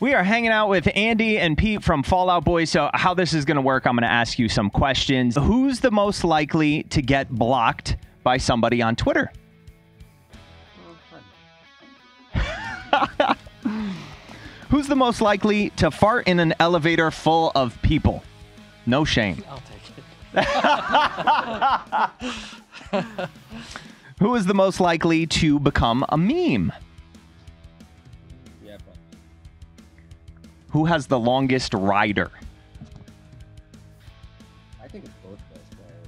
We are hanging out with Andy and Pete from Fall Out Boy. So, how this is going to work, I'm going to ask you some questions. Who's the most likely to get blocked by somebody on Twitter? Who's the most likely to fart in an elevator full of people? No shame. I'll take it. Who is the most likely to become a meme? Yeah, but Who has the longest rider? I think it's both best players.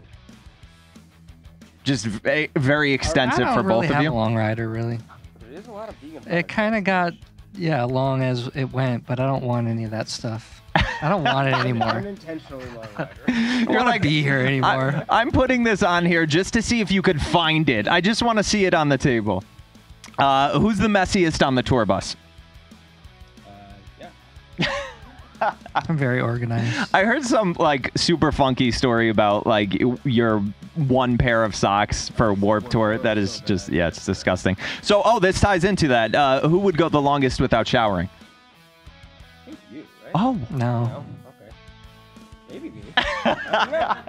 Just v- very extensive for really both of have you. a long rider, really. There is a lot of vegan. It kind of got, yeah, long as it went, but I don't want any of that stuff. I don't want it anymore. Unintentionally long rider. I don't want to be here anymore. I, am putting this on here just to see if you could find it. I just want to see it on the table. Uh, who's the messiest on the tour bus? I'm very organized. I heard some like super funky story about like your one pair of socks for Warped Tour. That is just yeah, it's disgusting. So oh, this ties into that. Uh, who would go the longest without showering? You, right? Oh, No. No? Okay. Maybe me. yeah,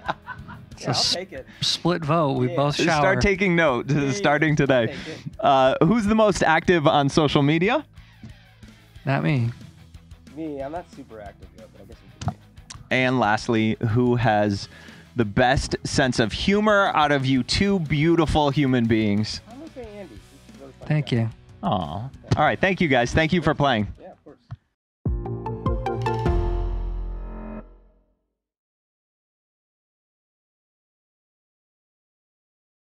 I'll take it. Split vote. We Yeah. both shower. start taking note. This is Yeah, starting today. Uh, who's the most active on social media? Not me. Me, I'm not super active yet, but I guess it could be. And lastly, who has the best sense of humor out of you two beautiful human beings? I'm gonna say Andy. Really Thank guy. you. Aw. All right. Thank you guys. Thank you for playing.